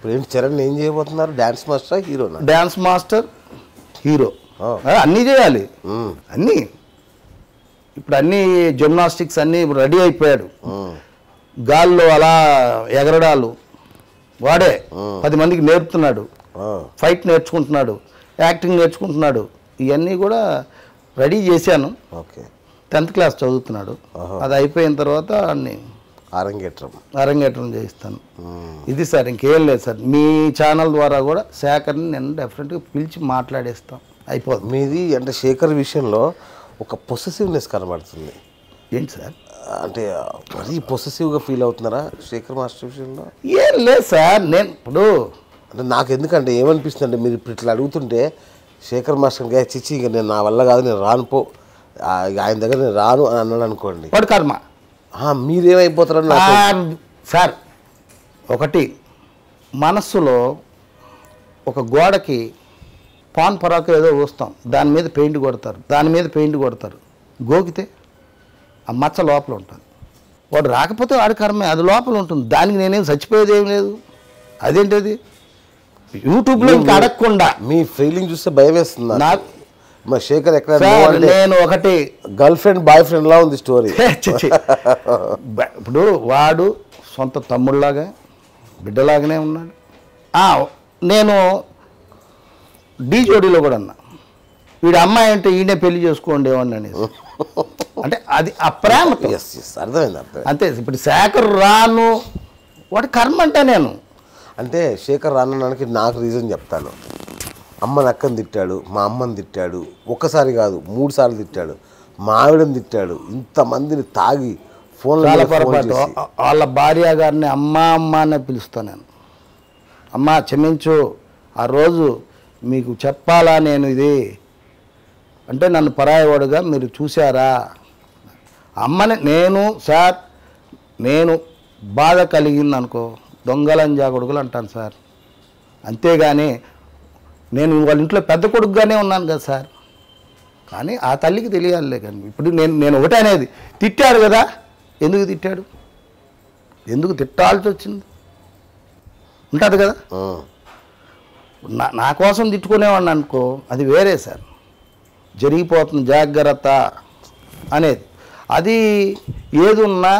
ఇప్పుడు ఏంటి చరణ్ ఏం చేయబోతున్నారు? డాన్స్ మాస్టర్ హీరోనా? Dance master hero. అన్నీ చేయాలి. అన్నీ. ఇప్పుడు అన్నీ జిమ్నాస్టిక్స్ అన్నీ రెడీ అయిపోయాడు. గాల్లో అలా ఎగరడాలు వాడే. పది మందికి నేర్పుతున్నాడు. ఫైట్ నేర్చుకుంటున్నాడు. యాక్టింగ్ నేర్చుకుంటున్నాడు. ఇవన్నీ కూడా రెడీ చేశాను. ఓకే. టెన్త్ క్లాస్ చదువుతున్నాడు. అది అయిపోయిన తర్వాత అన్ని ఆరంగేట్రం అరంగేట్రం చేయిస్తాను. ఇది సార్ ఇంకేం లేదు సార్. మీ ఛానల్ ద్వారా కూడా శేఖర్ని నేను డెఫినెట్గా పిలిచి మాట్లాడేస్తాం. అయిపోతుంది మీది అంటే శేఖర్ విషయంలో ఒక పొసెసివ్నెస్ కనబడుతుంది. ఏంటి సార్? అంటే మరీ పొసెసివ్గా ఫీల్ అవుతున్నారా శేఖర్ మాస్టర్ విషయంలో? ఏం లేదు సార్. నేను ఇప్పుడు అంటే నాకు ఎందుకంటే ఏమనిపిస్తుంది అంటే మీరు ఇప్పుడు ఇట్లా అడుగుతుంటే శేఖర్ మాస్టర్గా చిచ్చి ఇక నేను నా వల్ల కాదు నేను రాను పో. ఆ, ఇక ఆయన దగ్గర నేను రాను అని అన్నాడు అనుకోండి. వాడు కర్మ. మీరేమైపోతారని ఆ, సార్ ఒకటి మనస్సులో ఒక గోడకి పాన్ పరాకు ఏదో పోస్తాం దాని మీద పెయింట్ కొడతారు. దాని మీద పెయింట్ కొడతారు. గోకితే ఆ మచ్చ లోపల ఉంటుంది. వాడు రాకపోతే వాడి కర్మే అది లోపల ఉంటుంది. దానికి నేనేం చచ్చిపోయేది ఏం లేదు. అదేంటది? యూట్యూబ్లో ఇంకా అడగకుండా. మీ ఫీలింగ్ చూస్తే భయం వేస్తుంది నాకు మా శేఖర్ ఎక్కడ నేను ఒకటి. గర్ల్ ఫ్రెండ్ బాయ్ ఫ్రెండ్ లా ఉంది స్టోరీ ఇప్పుడు వాడు సొంత తమ్ముళ్ళలాగా బిడ్డలాగానే ఉన్నాడు. నేను డీ జోడీలో కూడా అన్నా వీడి అమ్మాయి అంటే ఈయనే పెళ్ళి చేసుకోండి అనేసి. అంటే అది ఆ అర్థమైంది అంతే ఇప్పుడు శేఖర్ రాను వాడి కర్మ అంటే నేను. అంటే శేఖర్ రానడానికి నాకు రీజన్ చెప్తాను. అమ్మ నక్కని తిట్టాడు మా అమ్మని తిట్టాడు ఒక్కసారి కాదు మూడు సార్లు తిట్టాడు మా ఆవిడని తిట్టాడు ఇంతమందిని తాగి ఫోన్లో ఫోన్ పొరపాటు. వాళ్ళ భార్య గారిని అమ్మ అమ్మ అనే పిలుస్తాను నేను. అమ్మ క్షమించు ఆ రోజు మీకు చెప్పాలా నేను ఇది? అంటే నన్ను పరాయవాడుగా మీరు చూసారా అమ్మని నేను సార్ నేను బాధ కలిగింది అనుకో దొంగలంజా కొడుకులు అంటాను సార్. అంతేగాని నేను వాళ్ళ ఇంట్లో పెద్ద కొడుకుగానే ఉన్నాను కదా సార్. కానీ ఆ తల్లికి తెలియాలిలే కానీ. ఇప్పుడు నేను నేను ఒకటే అనేది తిట్టాడు కదా ఎందుకు తిట్టాడు? ఎందుకు తిట్టాల్సి వచ్చింది? ఉంటుంది కదా? నా నా కోసం తిట్టుకునేవాడిని అనుకో అది వేరే సార్. జరిగిపోతుంది జాగ్రత్త అనేది. అది ఏదున్నా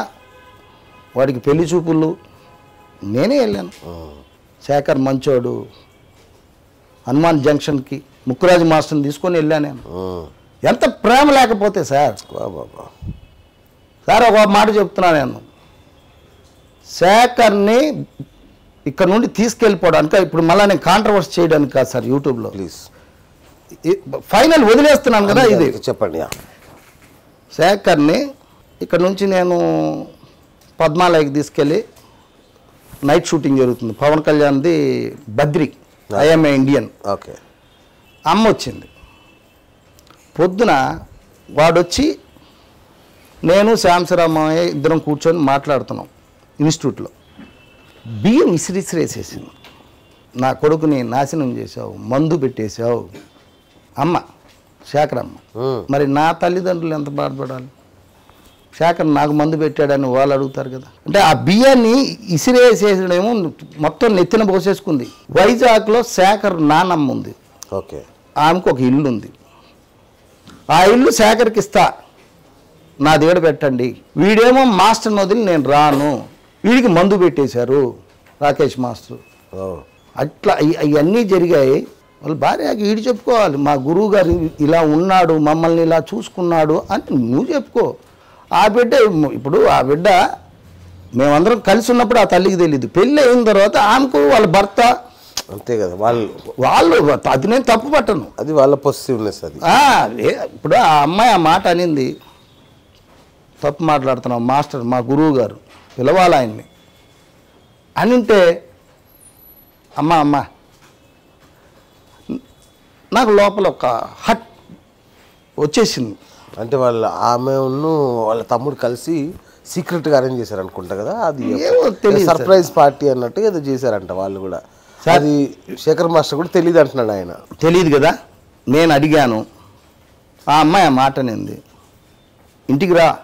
వాడికి పెళ్ళి చూపులు నేనే వెళ్ళాను. శేఖర్ మంచోడు హనుమాన్ జంక్షన్కి ముక్కురాజు మాస్టర్ని తీసుకొని వెళ్ళాను నేను. ఎంత ప్రేమ లేకపోతే సార్. సార్ ఒక మాట చెప్తున్నా నేను. శేఖర్ని ఇక్కడ నుండి తీసుకెళ్ళిపోవడానికి? ఇప్పుడు మళ్ళీ నేను కాంట్రవర్సీ చేయడానికి కాదు సార్ యూట్యూబ్లో? ప్లీజ్. ఫైనల్ వదిలేస్తున్నాను కదా ఇది. చెప్పండి. శేఖర్ని ఇక్కడ నుంచి నేను పద్మాలయకి తీసుకెళ్ళి నైట్ షూటింగ్ జరుగుతుంది. పవన్ కళ్యాణ్ది బద్రి. ఐఎంఏ ఇండియన్ ఓకే అమ్మ వచ్చింది. పొద్దున వాడొచ్చి నేను శ్యామసరామయ్య ఇద్దరం కూర్చొని మాట్లాడుతున్నాం ఇన్స్టిట్యూట్లో. బియ్యం ఇసిరిసిరేసేసింది. నా కొడుకుని నాశనం చేశావు మందు పెట్టేశావు. అమ్మ శేఖరమ్మ. మరి నా తల్లిదండ్రులు ఎంత బాధపడాలి? శేఖర్ నాకు మందు పెట్టాడని వాళ్ళు అడుగుతారు కదా. అంటే ఆ బియ్యాన్ని ఇసిరేసేసడేమో మొత్తం నెత్తిన పోసేసుకుంది. వైజాగ్లో శేఖర్ నానమ్మ ఉంది. ఓకే. ఆమెకు ఒక ఇల్లు ఉంది. ఆ ఇల్లు శేఖర్కి ఇస్తా. నా దగ్గర పెట్టండి. వీడేమో మాస్టర్ని వదిలి నేను రాను. వీడికి మందు పెట్టేశారు రాకేష్ మాస్టర్. ఓ. అట్లా ఇవన్నీ జరిగాయి. వాళ్ళ భార్యకి ఈడు చెప్పుకోవాలి మా గురువు గారు ఇలా ఉన్నాడు మమ్మల్ని ఇలా చూసుకున్నాడు అని నువ్వు చెప్పుకో. ఆ బిడ్డ ఇప్పుడు ఆ బిడ్డ మేమందరం కలిసి ఉన్నప్పుడు ఆ తల్లికి తెలియదు పెళ్ళి అయిన తర్వాత ఆమెకు వాళ్ళ భర్త అంతే కదా వాళ్ళు వాళ్ళు అది నేను తప్పు పట్టను. అది వాళ్ళ పొసిటివ్నెస్ అది. ఇప్పుడు ఆ అమ్మాయి ఆ మాట అనింది. తప్పు మాట్లాడుతున్నాం మాస్టర్ మా గురువు గారు పిలవాలి ఆయన్ని. అనింటే అమ్మ అమ్మ నాకు లోపల ఒక హట్ వచ్చేసింది. అంటే వాళ్ళ ఆమె వాళ్ళ తమ్ముడు కలిసి సీక్రెట్గా అరేంజ్ చేశారు అనుకుంటా కదా అది. సర్ప్రైజ్ పార్టీ అన్నట్టు ఏదో చేశారంట వాళ్ళు కూడా. అది శేఖర్ మాస్టర్ కూడా తెలియదు అంటున్నాడు ఆయన. తెలియదు కదా నేను అడిగాను ఆ అమ్మాయి ఆ మాట అనింది. ఇంటికి రా.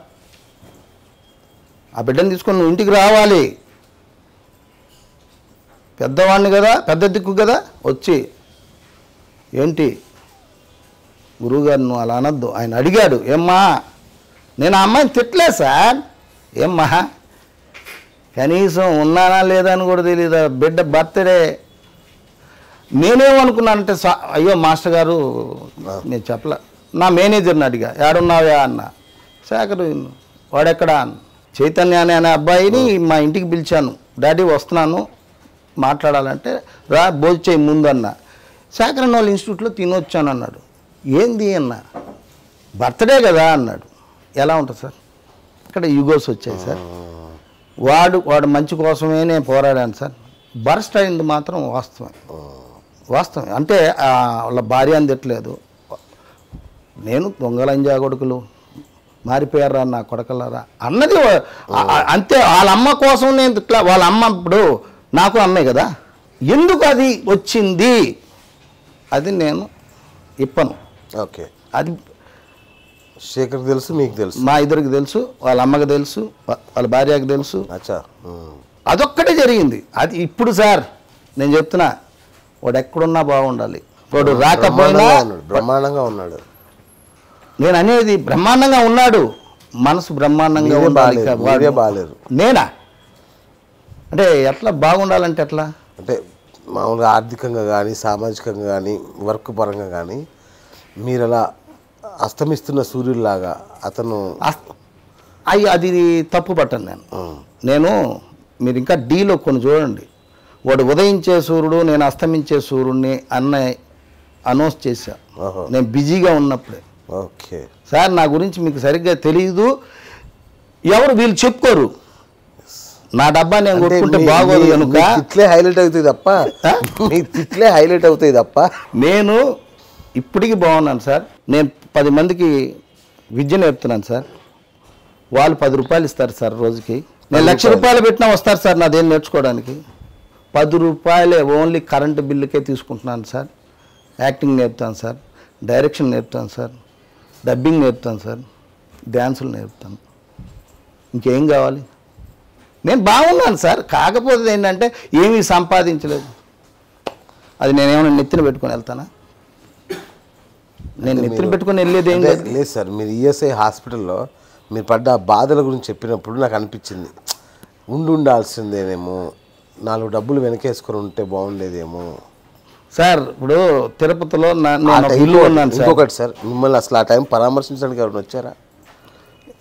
ఆ బిడ్డను తీసుకొని నువ్వు ఇంటికి రావాలి. పెద్దవాడిని కదా పెద్ద దిక్కు కదా వచ్చి ఏంటి? గురువుగారు నువ్వు అలా అనొద్దు. ఆయన అడిగాడు ఏమ్మా నేను ఆ అమ్మాయిని తిట్టలే సార్. ఏమ్మా కనీసం ఉన్నానా లేదా అని కూడా తెలియదు బిడ్డ బర్త్డే. నేనేమనుకున్నానంటే సా- అయ్యో మాస్టర్ గారు నేను చెప్పలే. నా మేనేజర్ని అడిగా ఏడున్నావా? అన్న. శేఖర్ వాడెక్కడా? అన్న. చైతన్య అనే అనే అబ్బాయిని మా ఇంటికి పిలిచాను. డాడీ వస్తున్నాను మాట్లాడాలంటే రా భోజ చేయి ముందు అన్న. శేఖరన్ వాళ్ళ ఇన్స్టిట్యూట్లో తినొచ్చాను అన్నాడు. ఏంది అన్న? బర్త్డే కదా అన్నాడు. ఎలా ఉంటుంది సార్? ఇక్కడ యుగోస్ వచ్చాయి సార్. వాడు వాడు మంచి కోసమే నేను పోరాడాను సార్. బర్స్ట్ అయింది మాత్రం వాస్తవం వాస్తవం అంటే వాళ్ళ భార్య అని తిట్టలేదు నేను దొంగలంజా కొడుకులు. మారిపోయారా నా కొడకలారా? అన్నది అంతే. వాళ్ళ అమ్మ కోసం నేను ఇట్లా వాళ్ళ అమ్మ ఇప్పుడు నాకు అమ్మే కదా. ఎందుకు అది వచ్చింది? అది నేను ఇప్పను. ఓకే. అది శేఖర్ తెలుసు మీకు తెలుసు. మా ఇద్దరికి తెలుసు వాళ్ళ అమ్మకి తెలుసు వాళ్ళ భార్యకి తెలుసు. అచ్చా. అదొక్కటే జరిగింది. అది ఇప్పుడు సార్ నేను చెప్తున్నా వాడు ఎక్కడున్నా బాగుండాలి. వాడు రాకపోయినా బ్రహ్మాండంగా ఉన్నాడు. నేను అనేది బ్రహ్మాండంగా ఉన్నాడు. మనసు బ్రహ్మాండంగా ఉండాలి బాలేరు. నేనా? అంటే ఎట్లా బాగుండాలంటే ఎట్లా? అంటే మామూలుగా ఆర్థికంగా కానీ సామాజికంగా కానీ వర్క్ పరంగా కానీ మీరు అలా అస్తమిస్తున్న సూర్యుడిలాగా అతను అయ్యి అది తప్పు పట్టను నేను. నేను మీరు ఇంకా డీలో కొన్ని చూడండి. వాడు ఉదయించే సూర్యుడు నేను అస్తమించే సూర్యుడిని అన్న అనౌన్స్ చేశా. నేను బిజీగా ఉన్నప్పుడే. ఓకే. సార్ నా గురించి మీకు సరిగ్గా తెలియదు ఎవరు వీళ్ళు చెప్పుకోరు. నా డబ్బా నేను కొట్టుకుంటే బాగోదు కనుక మీ తిట్లే హైలైట్ అవుతాయి తప్ప. మీ తిట్లే హైలైట్ అవుతాయి తప్ప. నేను ఇప్పటికీ బాగున్నాను సార్. నేను పది మందికి విద్య నేర్పుతున్నాను సార్. వాళ్ళు పది రూపాయలు ఇస్తారు సార్ రోజుకి. నేను లక్ష రూపాయలు పెట్టినా వస్తారు సార్ నాదేం నేర్చుకోవడానికి. పది రూపాయలే ఓన్లీ కరెంటు బిల్లుకే తీసుకుంటున్నాను సార్. యాక్టింగ్ నేర్పుతాను సార్. డైరెక్షన్ నేర్పుతాను సార్. డబ్బింగ్ నేర్పుతాను సార్. డ్యాన్సులు నేర్పుతాను. ఇంకేం కావాలి? నేను బాగున్నాను సార్. కాకపోతే ఏంటంటే ఏమీ సంపాదించలేదు. అది నేనేమైనా నెత్తిన పెట్టుకొని వెళ్తానా? నేను నెత్తిన పెట్టుకొని వెళ్ళేది ఏం లేదు లేదు సార్ మీరు ఈఎస్ఐ హాస్పిటల్లో మీరు పడ్డ బాధల గురించి చెప్పినప్పుడు నాకు అనిపించింది. ఉండి ఉండాల్సిందేనేమో నాలుగు డబ్బులు వెనకేసుకొని ఉంటే బాగుండేదేమో. సార్ ఇప్పుడు తిరుపతిలో ఇల్లు ఉన్నాను సార్. ఇంకొకటి సార్ మిమ్మల్ని అసలు ఆ టైం పరామర్శించడానికి ఎవరైనా వచ్చారా?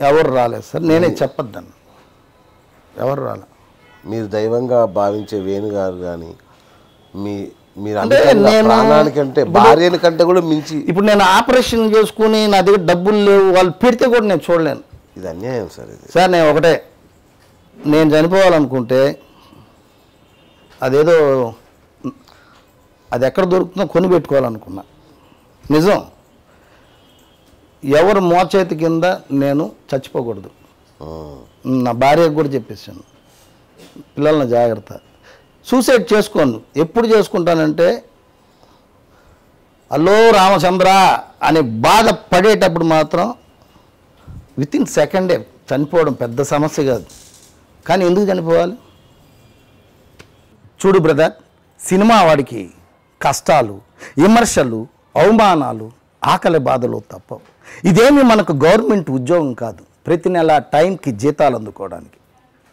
ఎవరు రాలేదు సార్ నేనే చెప్పొద్దాను ఎవరు రాలే. మీరు దైవంగా భావించే వేణు గారు కానీ మీ మీరు అంటే ప్రాణానికంటే భార్యని కంటే కూడా మించి ఇప్పుడు నేను ఆపరేషన్ చేసుకుని నా దగ్గర డబ్బులు లేవు వాళ్ళు పెడితే కూడా నేను చూడలేను. ఇది అన్యాయం సార్ ఇది. సార్ నేను ఒకటే. నేను చనిపోవాలనుకుంటే అదేదో అది ఎక్కడ దొరుకుతుందో కొని పెట్టుకోవాలనుకున్నా. నిజం. ఎవరు మోచేతి కింద నేను చచ్చిపోకూడదు. నా భార్యకు కూడా చెప్పేసాను పిల్లల్ని జాగ్రత్త. సూసైడ్ చేసుకోను. ఎప్పుడు చేసుకుంటానంటే అల్లో రామచంద్ర అని బాధ పడేటప్పుడు మాత్రం విత్ ఇన్ సెకండే చనిపోవడం పెద్ద సమస్య కాదు. కానీ ఎందుకు చనిపోవాలి? చూడు బ్రదర్ సినిమా వాడికి కష్టాలు విమర్శలు అవమానాలు ఆకలి బాధలు తప్పవు. ఇదేమి మనకు గవర్నమెంట్ ఉద్యోగం కాదు. ప్రతి నెల టైంకి జీతాలు అందుకోవడానికి.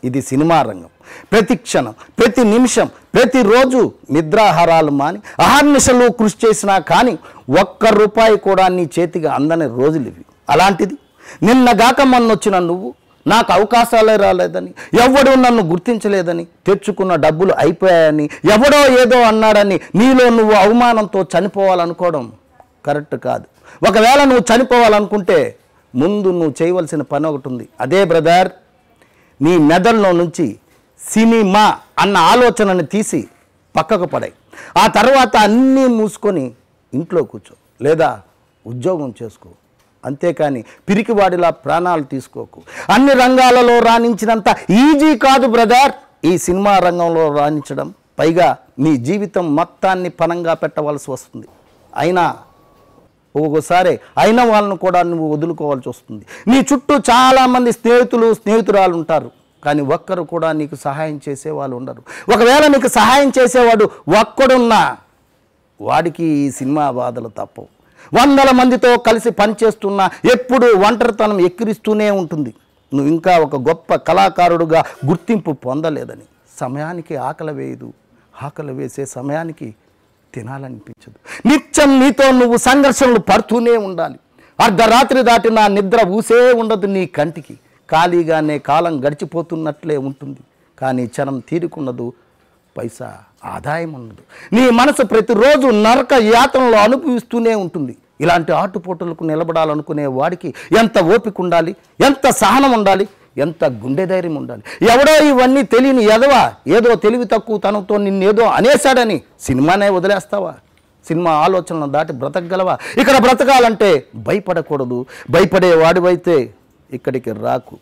ఇది సినిమా రంగం. ప్రతి క్షణం ప్రతి నిమిషం ప్రతిరోజు నిద్రాహారాలు మాని అహర్నిశలు కృషి చేసినా కానీ ఒక్క రూపాయి కూడా నీ చేతికి అందని రోజులు ఇవి. అలాంటిది నిన్నగాక మొన్నొచ్చిన నువ్వు నాకు అవకాశాలే రాలేదని ఎవడు నన్ను గుర్తించలేదని తెచ్చుకున్న డబ్బులు అయిపోయాయని ఎవడో ఏదో అన్నాడని నీలో నువ్వు అవమానంతో చనిపోవాలనుకోవడం కరెక్ట్ కాదు. ఒకవేళ నువ్వు చనిపోవాలనుకుంటే ముందు నువ్వు చేయవలసిన పని ఒకటి ఉంది. అదే బ్రదర్ నీ మెదడులో నుంచి సినిమా అన్న ఆలోచనని తీసి పక్కకు పడాయి. ఆ తర్వాత అన్నీ మూసుకొని ఇంట్లో కూర్చో. లేదా ఉద్యోగం చేసుకో. అంతేకాని పిరికివాడిలా ప్రాణాలు తీసుకోకు. అన్ని రంగాలలో రాణించినంత ఈజీ కాదు బ్రదర్. ఈ సినిమా రంగంలో రాణించడం. పైగా నీ జీవితం మొత్తాన్ని పనంగా పెట్టవలసి వస్తుంది. అయినా ఒక్కొక్కసారి అయిన వాళ్ళను కూడా నువ్వు వదులుకోవాల్సి వస్తుంది. నీ చుట్టూ చాలామంది స్నేహితులు స్నేహితురాలు ఉంటారు. కానీ ఒక్కరు కూడా నీకు సహాయం చేసే వాళ్ళు ఉండరు. ఒకవేళ నీకు సహాయం చేసేవాడు ఒక్కడున్నా వాడికి ఈ సినిమా బాధలు తప్పవు. వందల మందితో కలిసి పనిచేస్తున్నా ఎప్పుడు ఒంటరితనం ఎక్కిరిస్తూనే ఉంటుంది. నువ్వు ఇంకా ఒక గొప్ప కళాకారుడుగా గుర్తింపు పొందలేదని. సమయానికి ఆకలి వేయదు. ఆకలి వేసే సమయానికి తినాలనిపించదు. నిత్యం నీతో నువ్వు సంఘర్షణలు పడుతూనే ఉండాలి. అర్ధరాత్రి దాటిన నిద్ర ఊసే ఉండదు నీ కంటికి. ఖాళీగానే కాలం గడిచిపోతున్నట్లే ఉంటుంది. కానీ క్షణం తీరుకున్నదు పైసా ఆదాయం ఉండదు నీ మనసు ప్రతిరోజు నరక యాతనలో అనుభవిస్తూనే ఉంటుంది. ఇలాంటి ఆటుపోటులకు నిలబడాలనుకునే వాడికి ఎంత ఓపిక ఉండాలి? ఎంత సహనం ఉండాలి? ఎంత గుండె ధైర్యం ఉండాలి. ఎవడో ఇవన్నీ తెలియని ఎదవా ఏదో తెలివి తక్కువ తనతో నిన్నేదో అనేశాడని సినిమానే వదిలేస్తావా? సినిమా ఆలోచనలు దాటి బ్రతకగలవా? ఇక్కడ బ్రతకాలంటే భయపడకూడదు. భయపడే వాడివైతే ఇక్కడికి రాకు.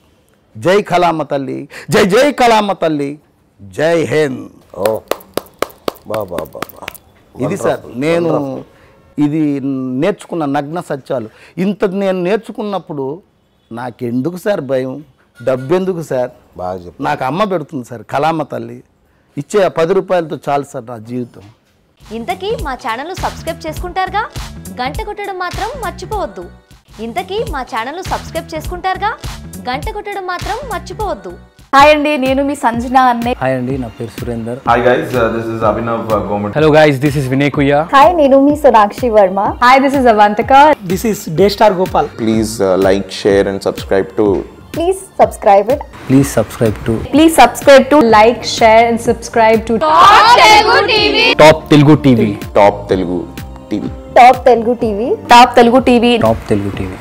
జై కళామ తల్లి. జై జై కళామ తల్లి. జై హింద్. ఓ. బా బా బా బా. ఇది సార్ నేను ఇది నేర్చుకున్న నగ్న సత్యాలు. ఇంత నేను నేర్చుకున్నప్పుడు నాకెందుకు సార్ భయం? డబ్బెందుకు సార్? బాగా చెప్పు నాకు అమ్మ పెడుతుంది సార్ కళామ తల్లి. ఇచ్చే పది రూపాయలతో చాలు సార్ నా జీవితం. ఇంతకీ మా ఛానల్ను సబ్స్క్రైబ్ చేసుకుంటారుగా? గంట కొట్టడం మాత్రం మర్చిపోవద్దు. ఇంతకీ మా ఛానల్ను సబ్స్క్రైబ్ చేసుకుంటారుగా? గంట కొట్టడం మాత్రం మర్చిపోవద్దు. హాయ్ అండి నేను మీ సంజన అన్నే. హాయ్ అండి నా పేరు Surender. Uh, this is Abhinav uh, Gomet. Hello guys this is Vinay Kuyya hi నేను మీ Sonakshi Varma. Hi this is Avantika This is Daystar Gopal. please uh, like, share, and subscribe to please subscribe it please subscribe to please subscribe to like share and subscribe to top Telugu TV Top Telugu TV. Top Telugu TV top Telugu TV top Telugu TV